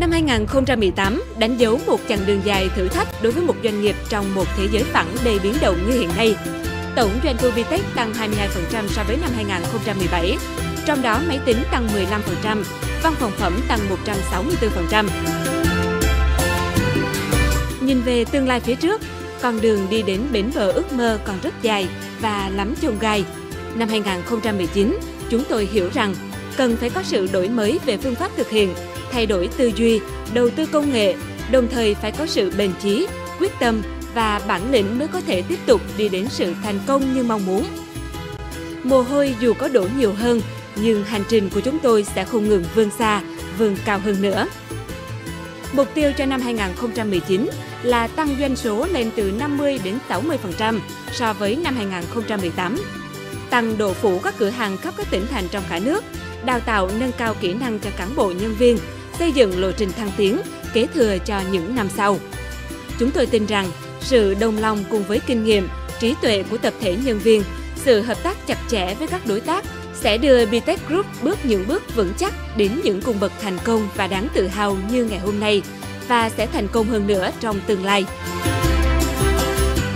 Năm 2018 đánh dấu một chặng đường dài thử thách đối với một doanh nghiệp trong một thế giới phẳng đầy biến động như hiện nay. Tổng doanh thu Vitech tăng 22% so với năm 2017, trong đó máy tính tăng 15%, văn phòng phẩm tăng 164%. Nhìn về tương lai phía trước, con đường đi đến bến bờ ước mơ còn rất dài và lắm chông gai. Năm 2019, chúng tôi hiểu rằng cần phải có sự đổi mới về phương pháp thực hiện, thay đổi tư duy, đầu tư công nghệ, đồng thời phải có sự bền chí, quyết tâm và bản lĩnh mới có thể tiếp tục đi đến sự thành công như mong muốn. Mồ hôi dù có đổ nhiều hơn, nhưng hành trình của chúng tôi sẽ không ngừng vươn xa, vươn cao hơn nữa. Mục tiêu cho năm 2019 là tăng doanh số lên từ 50 đến 60% so với năm 2018. Tăng độ phủ các cửa hàng khắp các tỉnh thành trong cả nước, đào tạo nâng cao kỹ năng cho cán bộ nhân viên, xây dựng lộ trình thăng tiến, kế thừa cho những năm sau. Chúng tôi tin rằng sự đồng lòng cùng với kinh nghiệm, trí tuệ của tập thể nhân viên, sự hợp tác chặt chẽ với các đối tác sẽ đưa Bitech Group bước những bước vững chắc đến những cung bậc thành công và đáng tự hào như ngày hôm nay và sẽ thành công hơn nữa trong tương lai.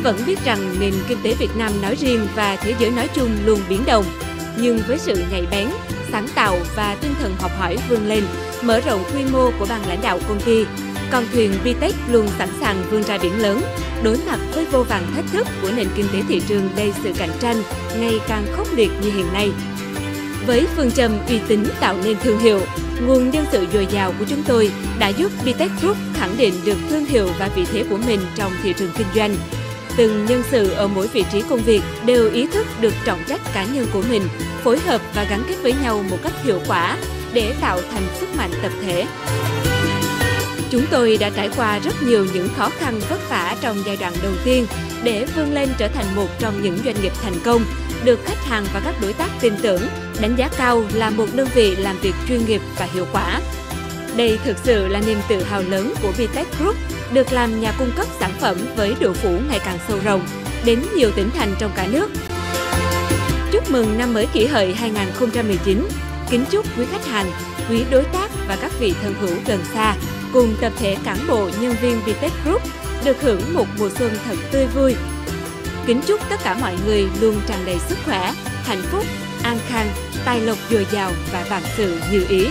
Vẫn biết rằng nền kinh tế Việt Nam nói riêng và thế giới nói chung luôn biến động, nhưng với sự nhạy bén, sáng tạo và tinh thần học hỏi vươn lên, mở rộng quy mô của ban lãnh đạo công ty, con thuyền Vitech luôn sẵn sàng vươn ra biển lớn, đối mặt với vô vàn thách thức của nền kinh tế thị trường đầy sự cạnh tranh ngày càng khốc liệt như hiện nay. Với phương châm uy tín tạo nên thương hiệu, nguồn nhân sự dồi dào của chúng tôi đã giúp Vitech Group khẳng định được thương hiệu và vị thế của mình trong thị trường kinh doanh. Từng nhân sự ở mỗi vị trí công việc đều ý thức được trọng trách cá nhân của mình, phối hợp và gắn kết với nhau một cách hiệu quả để tạo thành sức mạnh tập thể. Chúng tôi đã trải qua rất nhiều những khó khăn vất vả trong giai đoạn đầu tiên để vươn lên trở thành một trong những doanh nghiệp thành công, được khách hàng và các đối tác tin tưởng, đánh giá cao là một đơn vị làm việc chuyên nghiệp và hiệu quả. Đây thực sự là niềm tự hào lớn của Vitech Group, được làm nhà cung cấp sản phẩm với độ phủ ngày càng sâu rộng đến nhiều tỉnh thành trong cả nước. Chúc mừng năm mới kỷ hợi 2019. Kính chúc quý khách hàng, quý đối tác và các vị thân hữu gần xa cùng tập thể cán bộ nhân viên Vitech Group được hưởng một mùa xuân thật tươi vui. Kính chúc tất cả mọi người luôn tràn đầy sức khỏe, hạnh phúc, an khang, tài lộc dồi dào và vạn sự như ý.